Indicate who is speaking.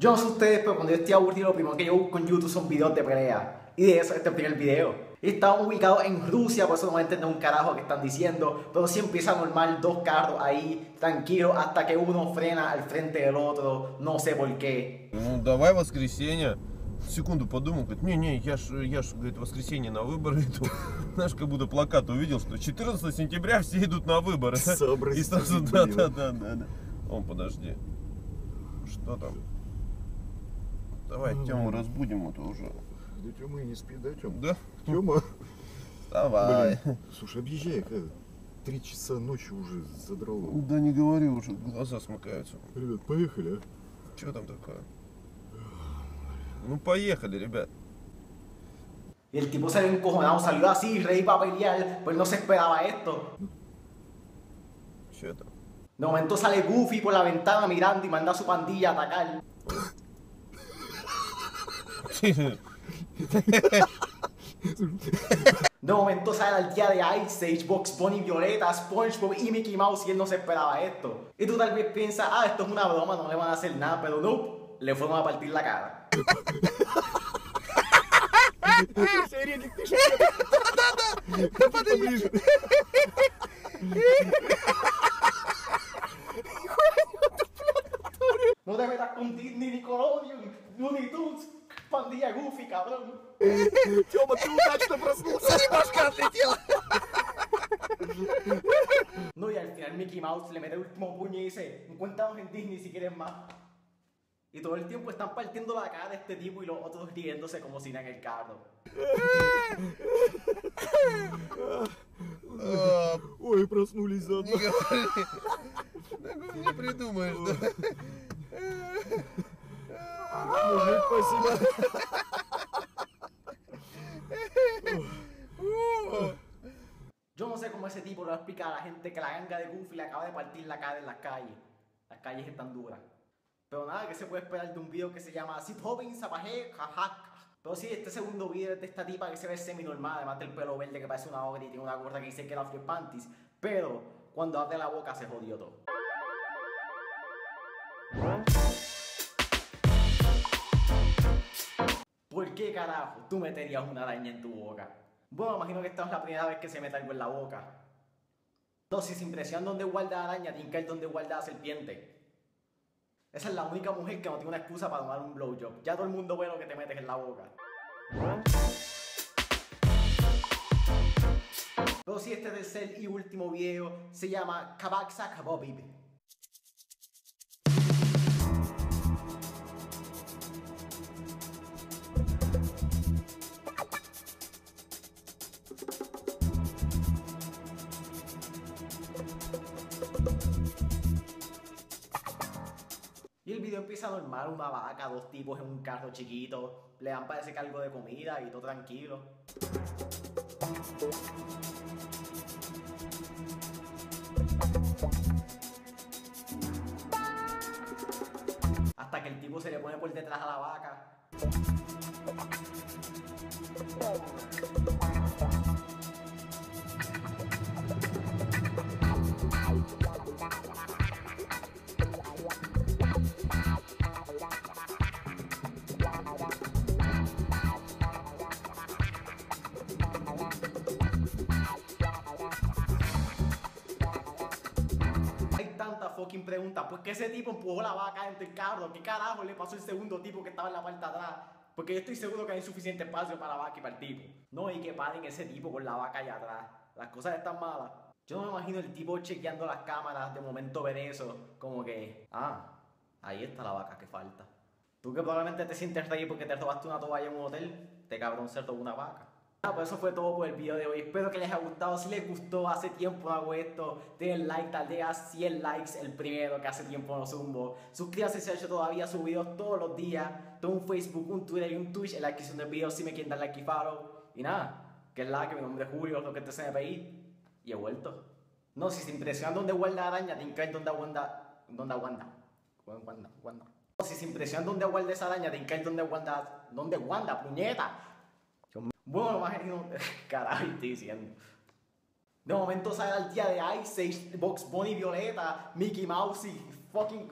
Speaker 1: Yo no sé ustedes, pero cuando yo estoy aburrido, lo primero que yo busco en YouTube son videos de pelea. Y de eso este es el primer video. Estamos ubicados en Rusia, por eso no entiendo un carajo que están diciendo. Pero si empieza normal, dos carros ahí, tranquilos, hasta que uno frena al frente del otro. No sé por qué.
Speaker 2: Ну, давай воскресенье. Секунду подумал, говорит, не-не, я ж, я ж, говорит, воскресенье на выборы иду. Знаешь, как будто плакат увидел, что 14 сентября все идут на выборы.
Speaker 3: Сообразил,
Speaker 2: И сразу, да, да, да, да, да. О, подожди. Что там? Давай Тему разбудим, это уже.
Speaker 3: Да Тёма и не спит, да, Тёма?
Speaker 2: Да?
Speaker 3: Тёма,
Speaker 2: Давай.
Speaker 3: блин, слушай, объезжай, как три часа ночи уже задрало.
Speaker 2: Да не говори уже, глаза смыкаются.
Speaker 3: Ребят, поехали, а?
Speaker 2: Что там такое? Ну поехали, ребят.
Speaker 1: Y el tipo se ve encojonado, salió así, rey para pelear, pues no se esperaba esto.
Speaker 2: Там?
Speaker 1: De momento sale Goofy por la ventana mirando y manda a su pandilla a atacar. De momento sale al día de Ice Age, Box Bunny Violeta, SpongeBob y Mickey Mouse y él no se esperaba esto. Y tú tal vez piensas, ah, esto es una broma, no le van a hacer nada, pero no, le fueron a partir la cara. pandilla Goofy, cabrón.
Speaker 3: Тёма, ты удачно проснулся. Немножко отлетел.
Speaker 1: No, y al final Mickey Mouse le mete el último puño y dice, encuéntranos en Disney si quieres más. Y todo el tiempo están partiendo la cara de este tipo y los otros riéndose como si nada en el carro.
Speaker 3: Ой, проснулись заодно.
Speaker 2: Такого не придумаешь, да?
Speaker 3: Pues,
Speaker 1: Yo no sé cómo ese tipo lo explica a la gente que la ganga de Goofy le acaba de partir la cara en las calles. Las calles están duras. Pero nada, que se puede esperar de un video que se llama Zip Hopping Zapaje Jajaja. Pero sí, este segundo video es de esta tipa que se ve semi-normal, además del pelo verde que parece una ogre y tiene una gorra que dice que era Free Panties. Pero cuando abre la boca se jodió todo. Qué carajo tú meterías una araña en tu boca? Bueno, imagino que esta es la primera vez que se mete algo en la boca. Entonces, impresión donde guarda araña, Tinker donde guarda serpiente. Esa es la única mujer que no tiene una excusa para tomar un blowjob. Ya todo el mundo ve lo que te metes en la boca. Pero si este tercer y último video se llama Kabaksa Kabobib. Empieza normal, una vaca, dos tipos en un carro chiquito, le dan para ese cargo de comida y todo tranquilo. Hasta que el tipo se le pone por detrás a la vaca. Fucking preguntas. ¿Por qué ese tipo empujó la vaca dentro del carro? ¿Qué carajo le pasó al segundo tipo que estaba en la parte de atrás? Porque yo estoy seguro que hay suficiente espacio para la vaca y para el tipo. No, y que paren ese tipo con la vaca allá atrás. Las cosas están malas. Yo no me imagino el tipo chequeando las cámaras, de momento ver eso, como que, ah, ahí está la vaca que falta. Tú que probablemente te sientes rey porque te robaste una toalla en un hotel, te cabrón ser toda una vaca. Ah, pues eso fue todo por el video de hoy. Espero que les haya gustado. Si les gustó, hace tiempo hago esto. Den like, tal vez a 100 likes el primero que hace tiempo no zumbo. Suscríbanse si hecho todavía sus videos todos los días. Tengo un Facebook, un Twitter y un Twitch en la descripción del video si me quieren dar like y follow. Y nada, que es la que mi nombre es Julio, lo que te CNPI. Y he vuelto. No, si se impresionan donde guarda araña, que ver donde aguanta. Donde aguanta. Wanda, Wanda. No, si se impresionan donde guarda esa araña, que ver donde guarda. Donde guarda, puñeta. Bueno, más no, carajo estoy diciendo. De momento sale el día de Ice Age, Box Bunny Violeta, Mickey Mouse y fucking...